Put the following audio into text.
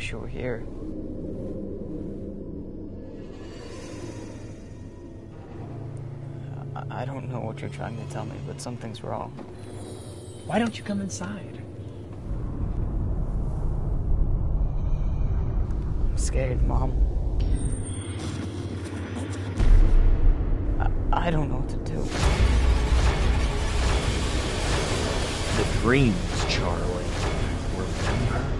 wish you were here. I, don't know what you're trying to tell me, but something's wrong. Why don't you come inside? I'm scared, Mom. I, I don't know what to do. The dreams, Charlie. Remember.